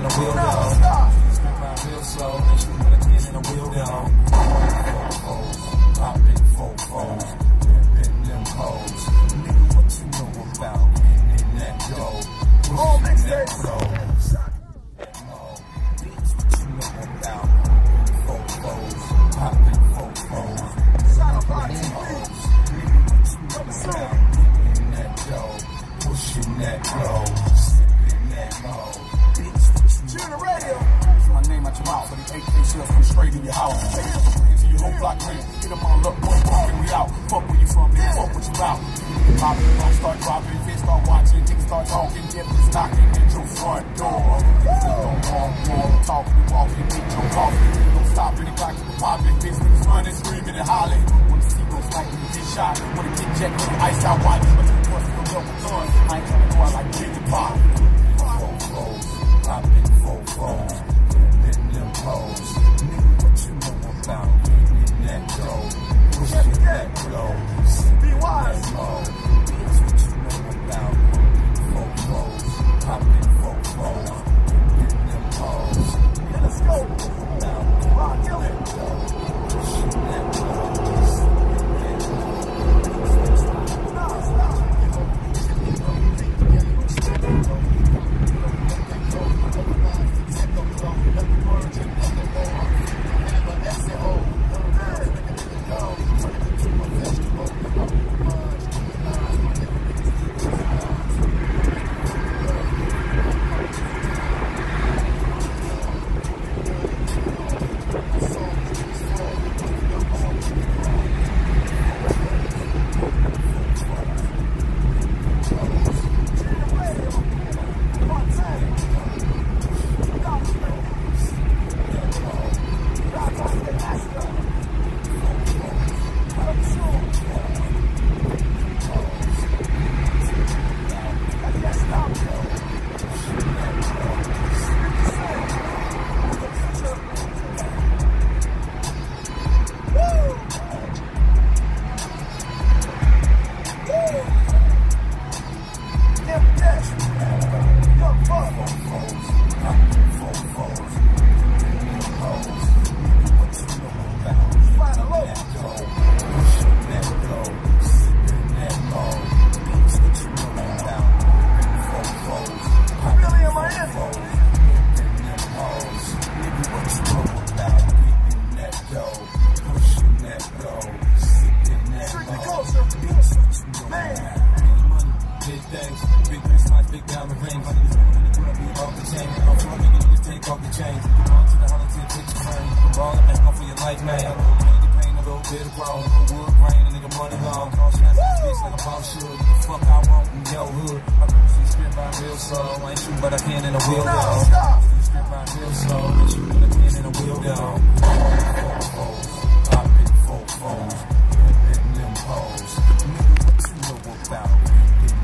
in the wheel down. Slow, make sure you put a in wheel fuck I want in your hood. My pussy spit by real. I ain't shoot, but I can in a wheel No, stop. Spit by real slow. Ain't but I can in a wheel. Poppin' four foes. Them hoes. Nigga, what you know about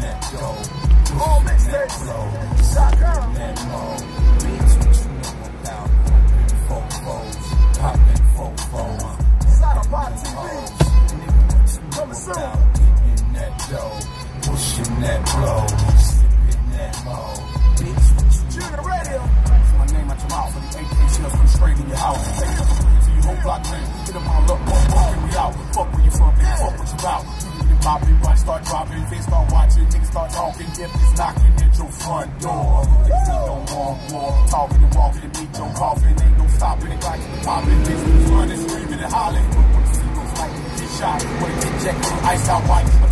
that dough? All mixtapes. Flow. Shotgun. That. Bitch, what you know about four foes? Poppin' four foes. TV. Coming soon. That dough, that blow, sipping Radio. my name out your the come straight in your house. All up, we. Fuck you fuck what you mopping, right, start dropping, they start watching, niggas start talking, knocking at your front door. Ain't no more, and your coffin. Ain't no stopping it, like popping, screaming get shot, get ice out white,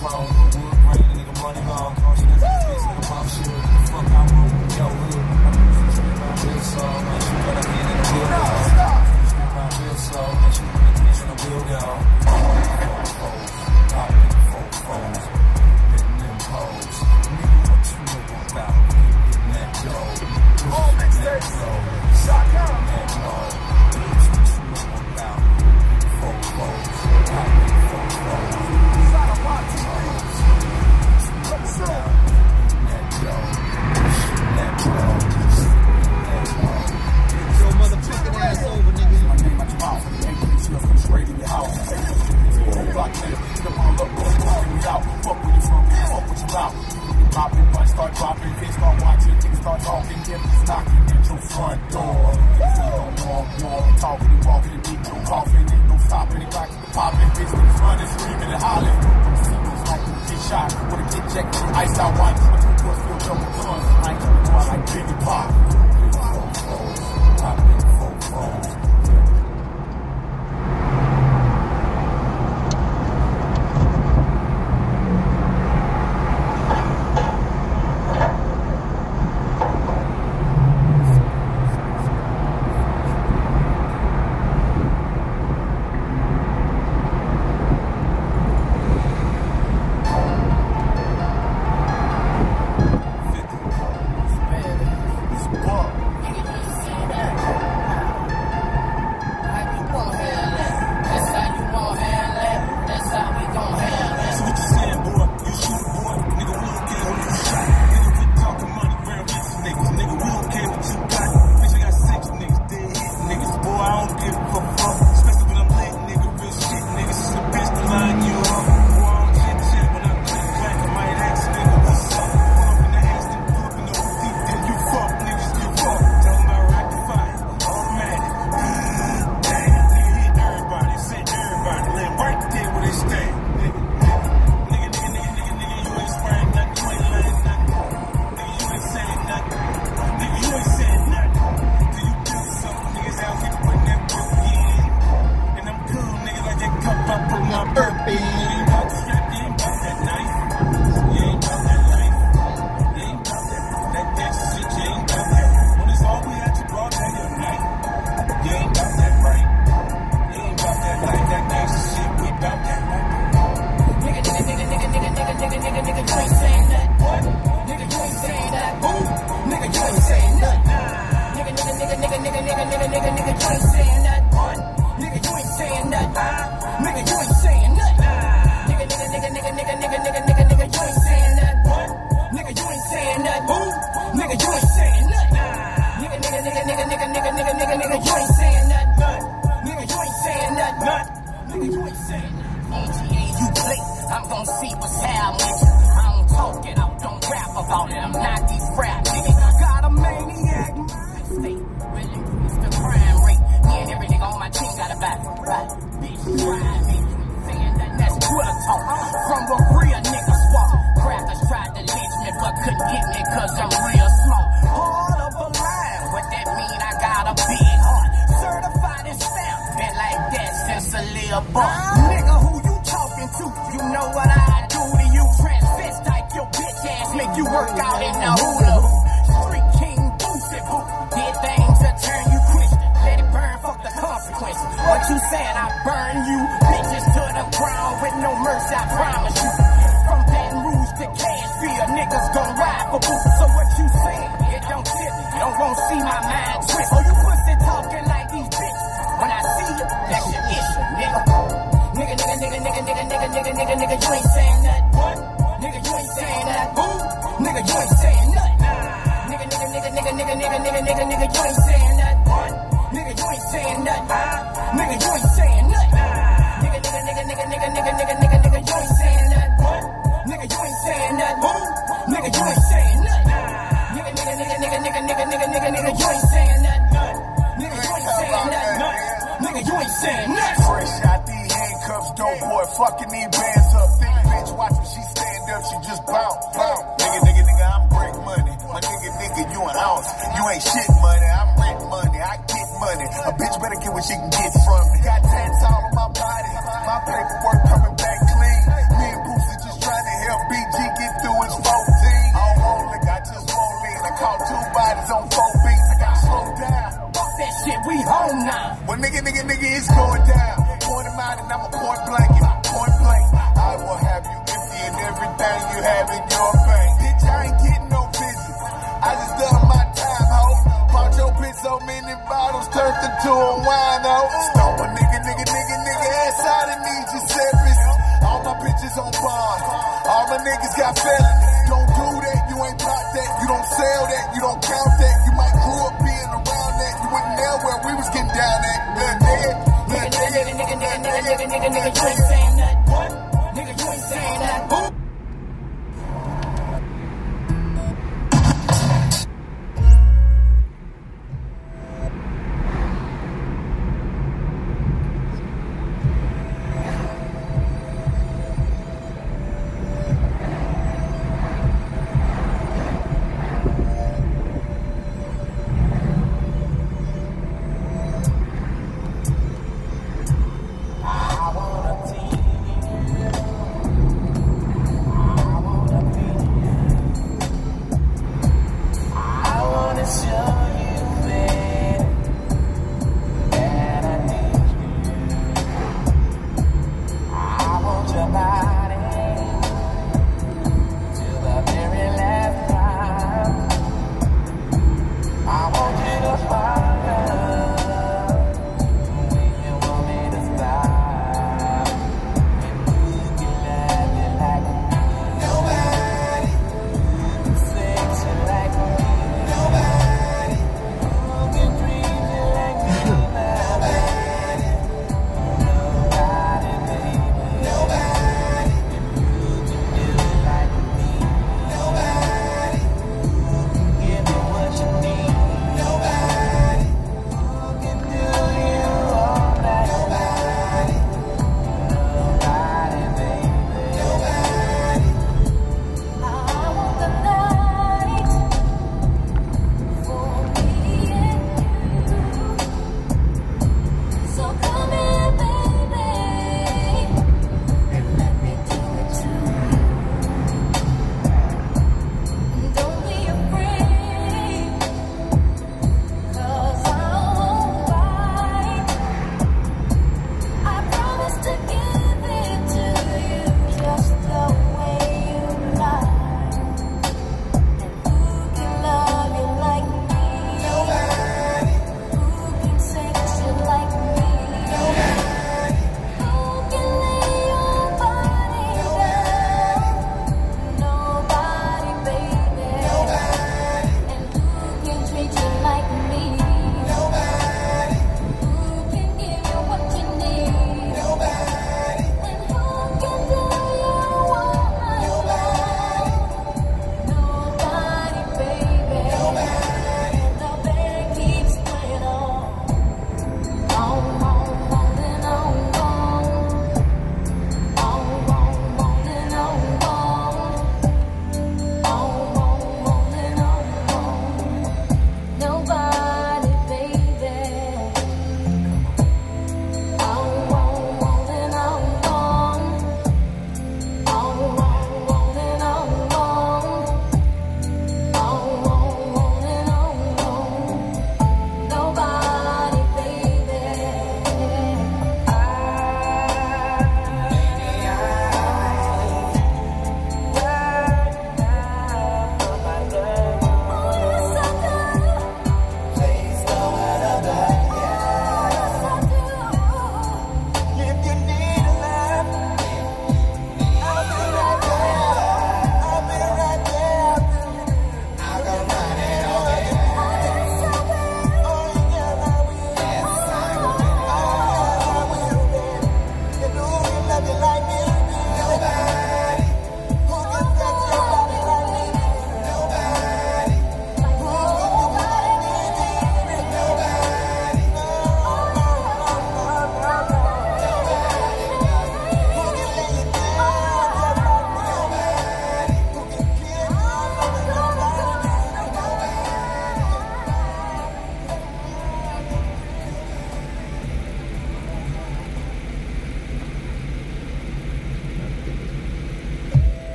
a Start dropping, they start watching, niggas start talking, niggas knocking at your front door. Don't want war, talking walking and your. Ain't no stopping it, rocking, popping, bitch, niggas running, screaming and hollering. Like you get shot, wanna get checked, ice out white, but two boys feel double. I ain't tryna go out like Biggie Pop. cash, I promise you. From Baton Rouge to Cashville, niggas gon' ride for boots. So what you say? It don't fit. Don't won't see my mind trip. Oh, you pussy talking like these bitches. When I see you, that's your issue, nigga. Nigga, nigga, nigga, nigga, nigga, nigga, nigga, nigga, nigga, you ain't saying that. What? Nigga, you ain't saying that. Who? Nigga, you ain't saying nothing. Nigga, nigga, nigga, nigga, nigga, nigga, nigga, nigga, nigga, you ain't saying that. What? Nigga, you ain't saying nothing. Nigga, you ain't saying nothing. Fucking these bands nigga, nigga, nigga,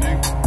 nigga.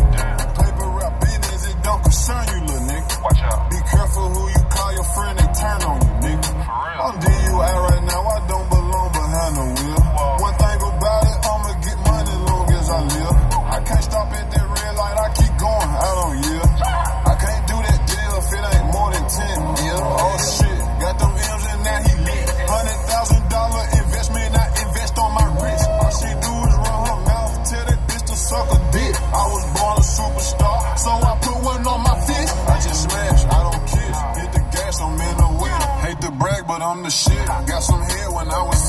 Shit. Got some hair when I was. I